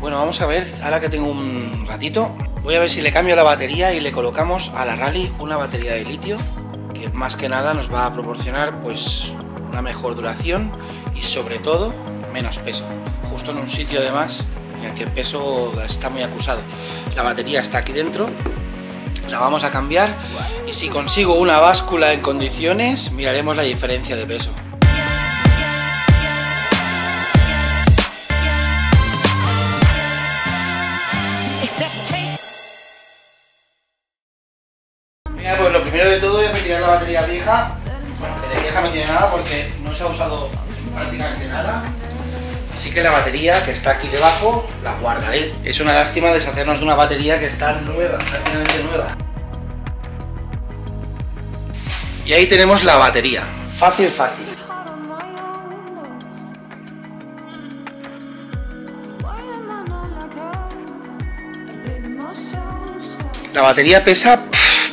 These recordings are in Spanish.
Bueno, vamos a ver, ahora que tengo un ratito, voy a ver si le cambio la batería y le colocamos a la Rally una batería de litio, que más que nada nos va a proporcionar pues una mejor duración y sobre todo menos peso. Justo en un sitio además en el que el peso está muy acusado. La batería está aquí dentro, la vamos a cambiar y si consigo una báscula en condiciones miraremos la diferencia de peso. Batería vieja. Que de vieja no tiene nada porque no se ha usado prácticamente nada. Así que la batería que está aquí debajo la guardaré. Es una lástima deshacernos de una batería que está nueva, prácticamente nueva. Y ahí tenemos la batería. Fácil, fácil. La batería pesa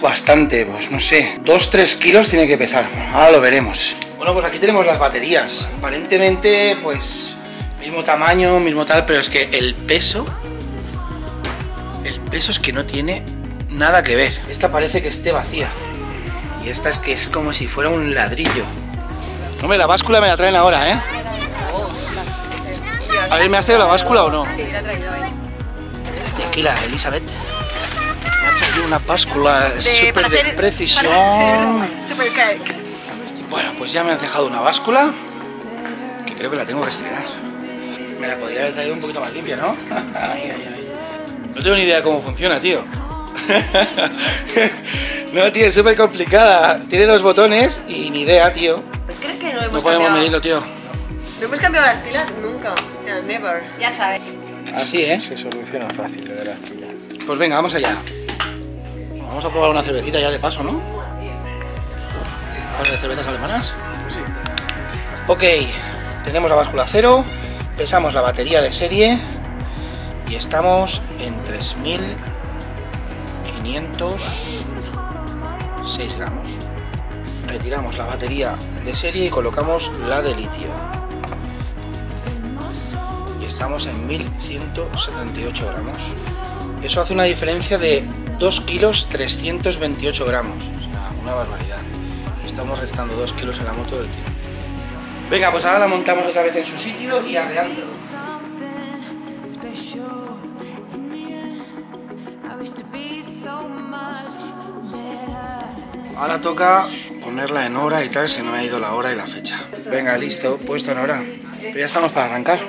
bastante, pues no sé, 2-3 kilos tiene que pesar. Ahora lo veremos. Bueno, pues aquí tenemos las baterías. Aparentemente, pues, mismo tamaño, mismo tal, pero es que el peso... El peso es que no tiene nada que ver. Esta parece que esté vacía. Y esta es que es como si fuera un ladrillo. Hombre, la báscula me la traen ahora, ¿eh? A ver, ¿me has traído la báscula o no? Sí, la he traído ahí. Y aquí la Elizabeth. Una báscula súper de precisión. Super cakes. Bueno, pues ya me han dejado una báscula. Que creo que la tengo que estrenar. Me la podría haber traído un poquito más limpia, ¿no? Ay, ay, ay. No tengo ni idea de cómo funciona, tío. no, tío, es súper complicada. Tiene dos botones y ni idea, tío. Pues creo que no No hemos podemos cambiado. medirlo, tío. No hemos cambiado las pilas nunca. O sea, never. Ya sabes. Así, ¿eh? Se soluciona fácil lo de las pilas. Pues venga, vamos allá. Vamos a probar una cervecita ya de paso, ¿no? Un par de cervezas alemanas. Sí. Ok, tenemos la báscula cero, pesamos la batería de serie y estamos en 3.506 gramos. Retiramos la batería de serie y colocamos la de litio. Y estamos en 1.178 gramos. Eso hace una diferencia de 2 kilos 328 gramos. O sea, una barbaridad. Estamos restando 2 kilos en la moto del tiro. Venga, pues ahora la montamos otra vez en su sitio y arreando. Ahora toca ponerla en hora y tal, se me ha ido la hora y la fecha. Venga, listo, puesto en hora. Pero ya estamos para arrancar.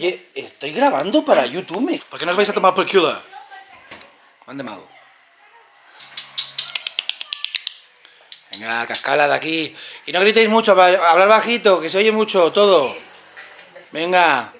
Estoy grabando para YouTube. ¿Por qué no os vais a tomar por culo? Mande mago. Venga, cascala de aquí. Y no gritéis mucho, hablar bajito, que se oye mucho todo. Venga.